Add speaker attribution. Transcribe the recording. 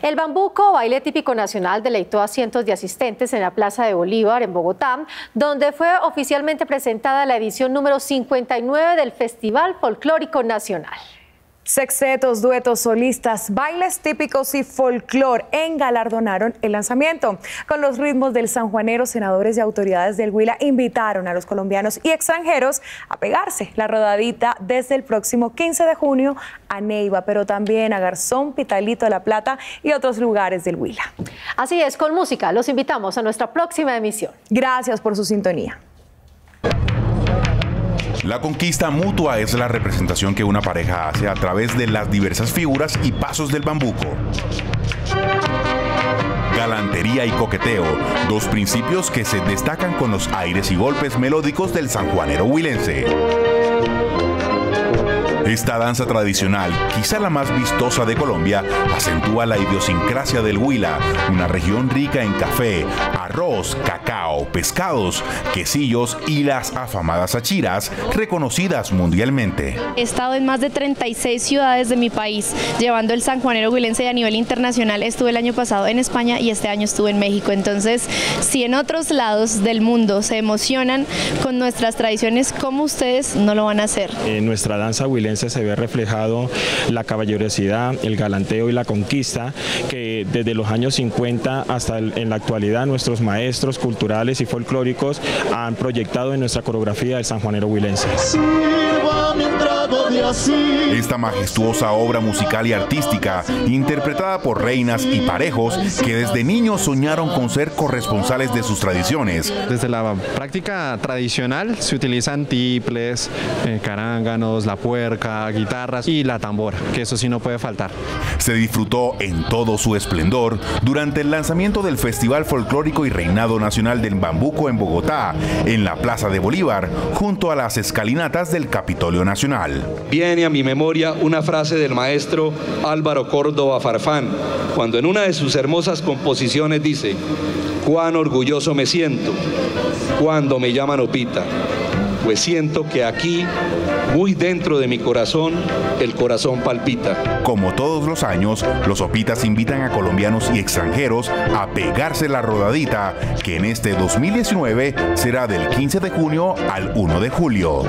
Speaker 1: El bambuco, baile típico nacional, deleitó a cientos de asistentes en la Plaza de Bolívar, en Bogotá, donde fue oficialmente presentada la edición número 59 del Festival Folclórico Nacional.
Speaker 2: Sextetos, duetos, solistas, bailes típicos y folclor engalardonaron el lanzamiento. Con los ritmos del sanjuanero, senadores y autoridades del Huila invitaron a los colombianos y extranjeros a pegarse la rodadita desde el próximo 15 de junio a Neiva, pero también a Garzón, Pitalito de la Plata y otros lugares del Huila.
Speaker 1: Así es, con música los invitamos a nuestra próxima emisión.
Speaker 2: Gracias por su sintonía.
Speaker 3: La conquista mutua es la representación que una pareja hace a través de las diversas figuras y pasos del bambuco. Galantería y coqueteo, dos principios que se destacan con los aires y golpes melódicos del sanjuanero huilense. Esta danza tradicional, quizá la más vistosa de Colombia, acentúa la idiosincrasia del Huila, una región rica en café, arroz, cacao, pescados, quesillos y las afamadas achiras, reconocidas mundialmente.
Speaker 4: He estado en más de 36 ciudades de mi país, llevando el sanjuanero huilense a nivel internacional. Estuve el año pasado en España y este año estuve en México. Entonces, si en otros lados del mundo se emocionan con nuestras tradiciones, como ustedes no lo van a hacer?
Speaker 5: En nuestra danza huilense se ve reflejado la caballerosidad, el galanteo y la conquista que desde los años 50 hasta en la actualidad nuestros maestros culturales y folclóricos han proyectado en nuestra coreografía del sanjuanero huilense.
Speaker 3: Esta majestuosa obra musical y artística, interpretada por reinas y parejos que desde niños soñaron con ser corresponsales de sus tradiciones.
Speaker 6: Desde la práctica tradicional se utilizan tiples, eh, caránganos, la puerca, guitarras y la tambora, que eso sí no puede faltar.
Speaker 3: Se disfrutó en todo su esplendor durante el lanzamiento del Festival Folclórico y Reinado Nacional del Bambuco en Bogotá, en la Plaza de Bolívar, junto a las escalinatas del Capitolio Nacional.
Speaker 7: Viene a mi memoria una frase del maestro Álvaro Córdoba Farfán, cuando en una de sus hermosas composiciones dice, cuán orgulloso me siento cuando me llaman Opita, pues siento que aquí, muy dentro de mi corazón, el corazón palpita.
Speaker 3: Como todos los años, los Opitas invitan a colombianos y extranjeros a pegarse la rodadita, que en este 2019 será del 15 de junio al 1 de julio.